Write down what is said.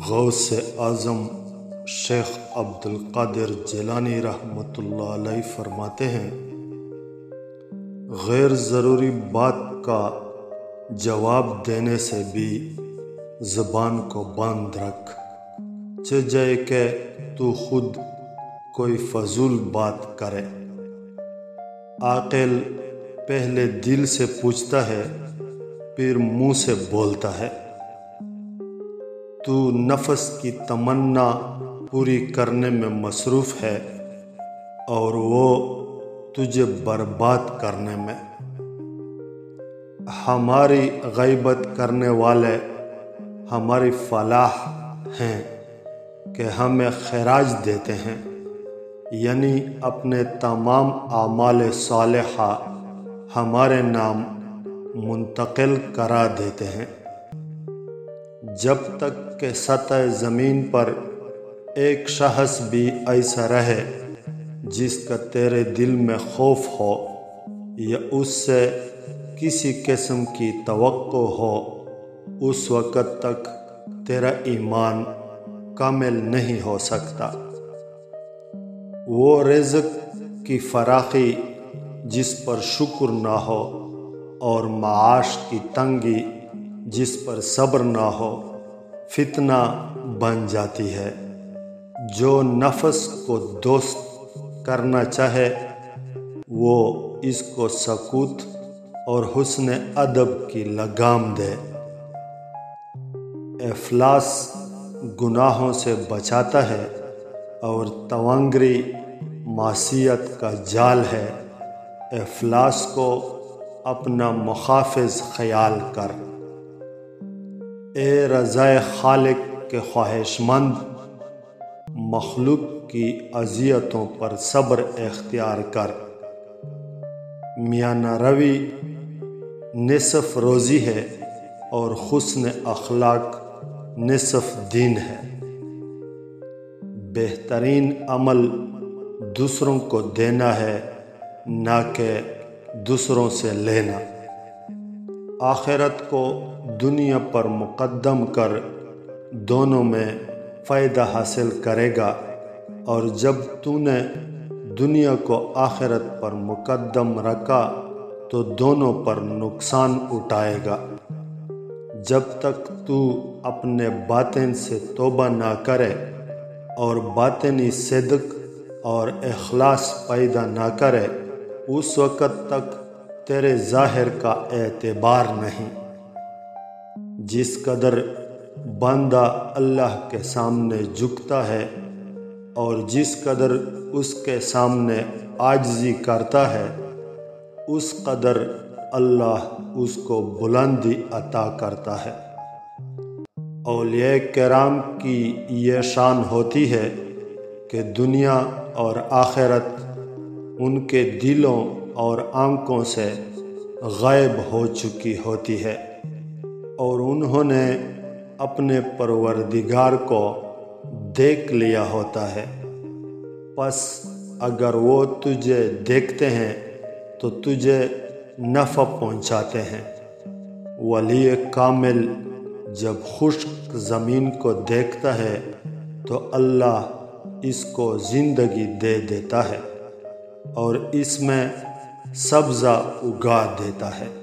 गौस आज़म शेख अब्दुल कादिर जिलानी अलैह फरमाते हैं, गैर ज़रूरी बात का जवाब देने से भी ज़बान को बंद रख। च जाए के तू खुद कोई फजूल बात करे। आकिल पहले दिल से पूछता है, फिर मुँह से बोलता है। तू नफस की तमन्ना पूरी करने में मसरूफ़ है और वो तुझे बर्बाद करने में। हमारी गैबत करने वाले हमारी फलाह हैं कि हमें खराज देते हैं, यानी अपने तमाम आमाल साल हमारे नाम मुंतकिल करा देते हैं। जब तक के सतह ज़मीन पर एक शख्स भी ऐसा रहे जिसका तेरे दिल में खौफ हो या उससे किसी किस्म की तवक्को हो, उस वक़्त तक तेरा ईमान कामिल नहीं हो सकता। वो रिज़्क की फराखी जिस पर शुक्र ना हो और माश की तंगी जिस पर सब्र ना हो, फितना बन जाती है। जो नफस को दोस्त करना चाहे, वो इसको सकूत और हुसन अदब की लगाम दे। अफलास गुनाहों से बचाता है और तवंगरी मासीत का जाल है। अफलास को अपना मुखाफ़ ख्याल कर। ए रज़ाए खालिक के ख्वाहिशमंद, मखलूक की अजियतों पर सब्र इख्तियार कर। मियाना रवि नसफ़ रोज़ी है और हुसन अखलाक नसफ़ दीन है। बेहतरीन अमल दूसरों को देना है ना कि दूसरों से लेना। आखिरत को दुनिया पर मुकदम कर दोनों में फ़ायदा हासिल करेगा। और जब तूने दुनिया को आखिरत पर मुकदम रखा तो दोनों पर नुकसान उठाएगा। जब तक तू अपने बातिन से तोबा ना करे और बातिनी सिदक और अखलास पैदा ना करे, उस वक़्त तक तेरे ज़ाहिर का एतबार नहीं। जिस कदर बंदा अल्लाह के सामने झुकता है और जिस कदर उसके सामने आजजी करता है, उस कदर अल्लाह उसको बुलंदी अता करता है। अलिया कराम की ये शान होती है कि दुनिया और आखिरत उनके दिलों और आँखों से गायब हो चुकी होती है और उन्होंने अपने परवरदिगार को देख लिया होता है। बस अगर वो तुझे देखते हैं तो तुझे नफ़ा पहुंचाते हैं। वली कामिल जब खुश्क ज़मीन को देखता है तो अल्लाह इसको ज़िंदगी दे देता है और इसमें सब्ज़ा उगा देता है।